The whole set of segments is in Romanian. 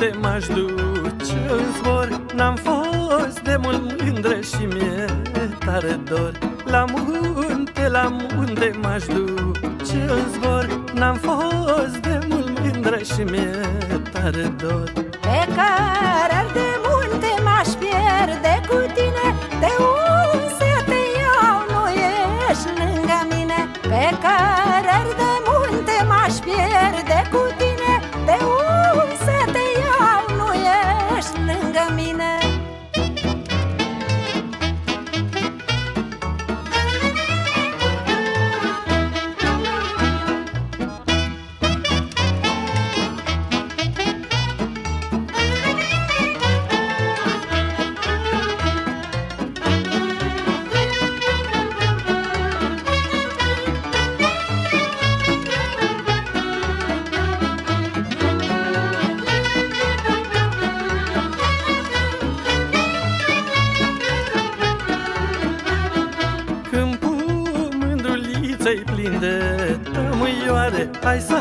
munte m-aș duce în zbor? N-am fost de mult mândră și mi-e tare dor. La munte, la munte m-aș duce în zbor. N-am fost de mult mândră și mi-e tare dor. Pe care de munte m-aș pierde cu tine De Câmpul mândruliței plin de tămâioare Hai să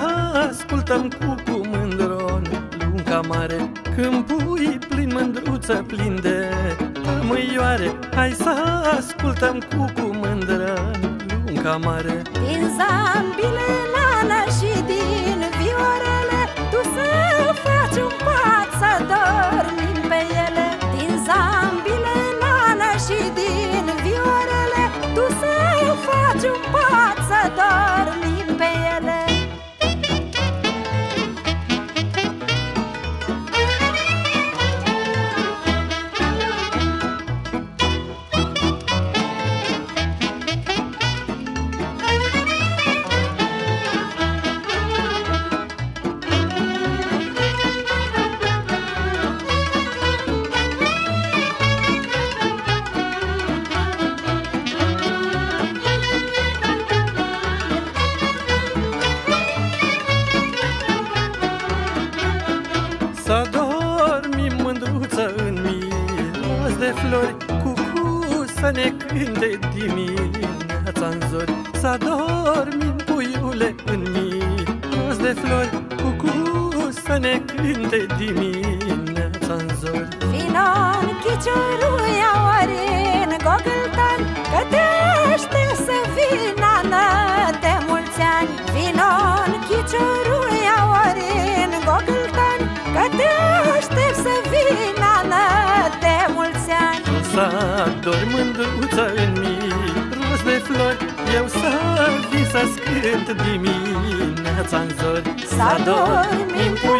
ascultăm cu cu mândron lunca mare Câmpul plin mândruță plin de tămâioare Hai să ascultăm cu cu mândron lunca mare. Din zambile, I thought. De flori Cucu să ne cânte dimineața în zori. Să dormim puiule în miros de flori Cucu să ne cânte dimineața în zori. Vino în chiciuruia ori în gogâltan ani Să dormi mândruță în miros de flori Eu să vin să-ți cânt dimineața în zori. Să dormim, puiule, în miros de flori Cu